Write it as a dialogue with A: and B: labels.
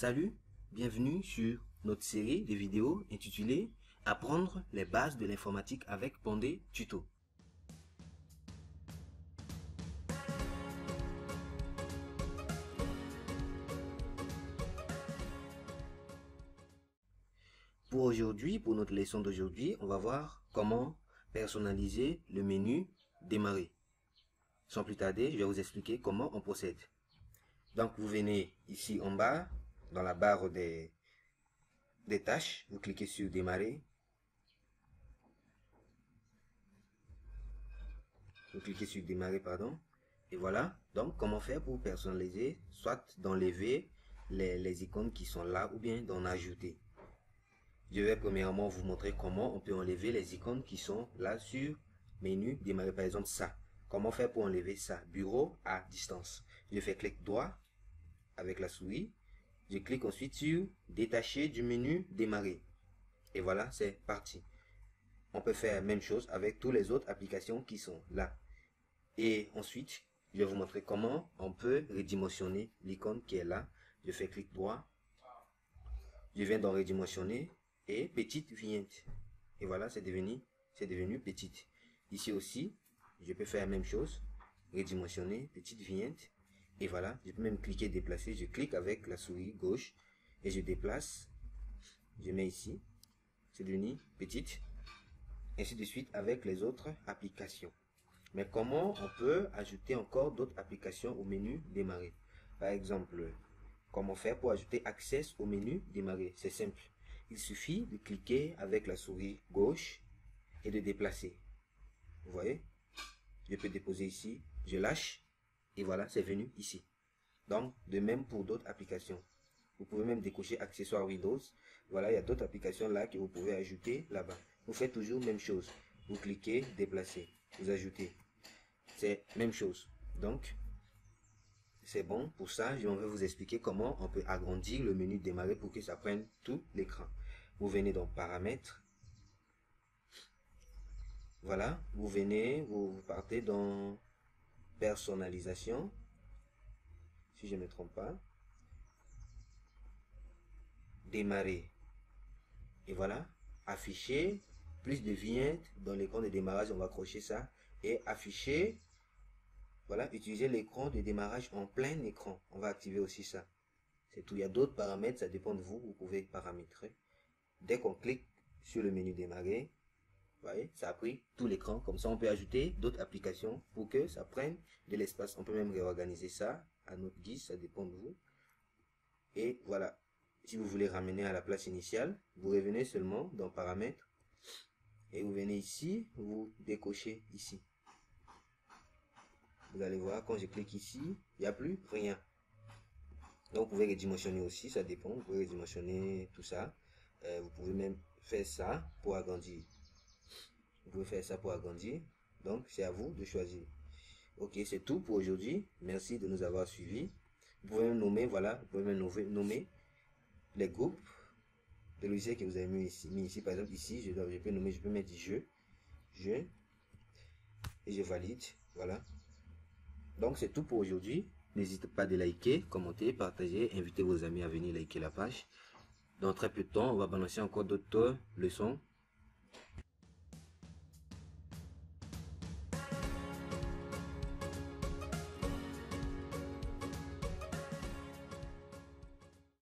A: Salut, bienvenue sur notre série de vidéos intitulée Apprendre les bases de l'informatique avec Pondé Tuto. Pour aujourd'hui, pour notre leçon d'aujourd'hui, on va voir comment personnaliser le menu Démarrer. Sans plus tarder, je vais vous expliquer comment on procède. Donc, vous venez ici en bas, dans la barre des, des tâches, vous cliquez sur Démarrer. Vous cliquez sur Démarrer, pardon. Et voilà. Donc, comment faire pour personnaliser, soit d'enlever les, les icônes qui sont là, ou bien d'en ajouter? Je vais premièrement vous montrer comment on peut enlever les icônes qui sont là sur menu démarrer par exemple ça. Comment faire pour enlever ça? Bureau à distance. Je fais clic droit avec la souris. Je clique ensuite sur détacher du menu démarrer. Et voilà, c'est parti. On peut faire la même chose avec toutes les autres applications qui sont là. Et ensuite, je vais vous montrer comment on peut redimensionner l'icône qui est là. Je fais clic droit. Je viens d'en redimensionner et petite vignette. Et voilà, c'est devenu, c'est devenu petite. Ici aussi, je peux faire la même chose, redimensionner, petite vignette. Et voilà, je peux même cliquer, déplacer. Je clique avec la souris gauche et je déplace. Je mets ici. C'est devenu petite. Ainsi de suite avec les autres applications. Mais comment on peut ajouter encore d'autres applications au menu démarrer Par exemple, comment faire pour ajouter Access au menu démarrer C'est simple. Il suffit de cliquer avec la souris gauche et de déplacer. Vous voyez? Je peux déposer ici, je lâche et voilà, c'est venu ici. Donc, de même pour d'autres applications. Vous pouvez même décocher accessoires Windows. Voilà, il y a d'autres applications là que vous pouvez ajouter là-bas. Vous faites toujours même chose. Vous cliquez, déplacer, vous ajoutez. C'est même chose. Donc, c'est bon. Pour ça, je vais vous expliquer comment on peut agrandir le menu démarrer pour que ça prenne tout l'écran. Vous venez dans paramètres. Voilà, vous venez, vous partez dans personnalisation. Si je ne me trompe pas. Démarrer. Et voilà, afficher plus de vignettes dans l'écran de démarrage, on va accrocher ça. Et afficher voilà, utiliser l'écran de démarrage en plein écran. On va activer aussi ça. C'est tout. Il y a d'autres paramètres, ça dépend de vous. Vous pouvez paramétrer. Dès qu'on clique sur le menu démarrer, vous voyez, ça a pris tout l'écran. Comme ça, on peut ajouter d'autres applications pour que ça prenne de l'espace. On peut même réorganiser ça à notre guise, ça dépend de vous. Et voilà. Si vous voulez ramener à la place initiale, vous revenez seulement dans paramètres et vous venez ici, vous décochez ici. Vous allez voir, quand je clique ici, il n'y a plus rien. Donc, vous pouvez redimensionner aussi, ça dépend. Vous pouvez redimensionner tout ça. Euh, vous pouvez même faire ça pour agrandir. Vous pouvez faire ça pour agrandir. Donc, c'est à vous de choisir. Ok, c'est tout pour aujourd'hui. Merci de nous avoir suivis. Vous pouvez nommer, voilà, vous pouvez même nommer les groupes de logiciels que vous avez mis ici. Ici par exemple, ici, je, dois, je peux nommer, je peux mettre jeu, jeu, et je valide. Voilà. Donc c'est tout pour aujourd'hui. N'hésitez pas à liker, commenter, partager, inviter vos amis à venir liker la page. Dans très peu de temps, on va balancer encore d'autres leçons.